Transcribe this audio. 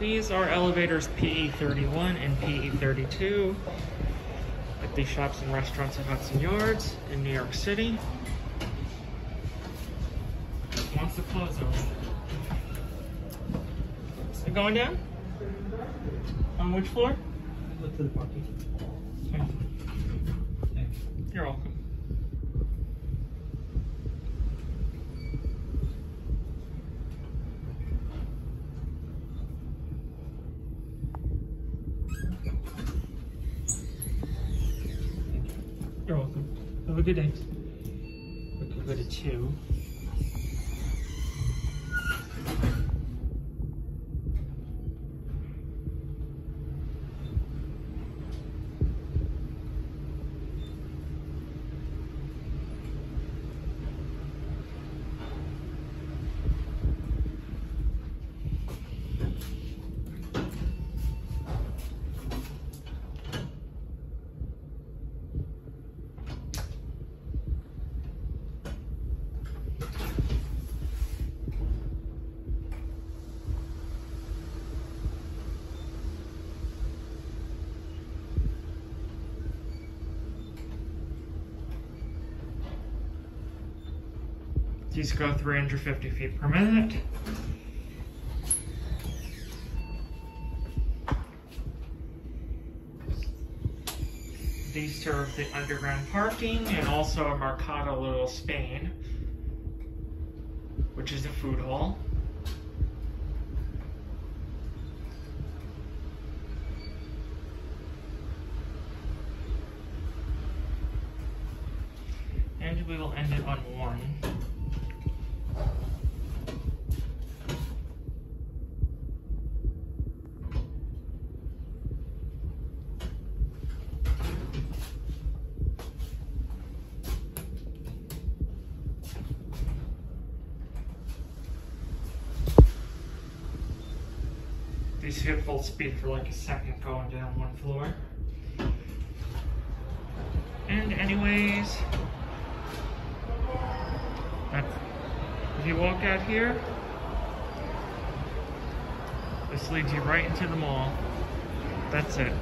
These are elevators PE31 and PE32 at the shops and restaurants at Hudson Yards in New York City. Wants to close it going down? On which floor? Look to the parking. Okay. You're welcome. You're welcome. Have a good day. We could go to two. These go 350 feet per minute. These serve the underground parking and also a Mercado Little Spain, which is a food hall. And we will end it on one. These hit full speed for like a second going down one floor. And anyways, if you walk out here, this leads you right into the mall. That's it.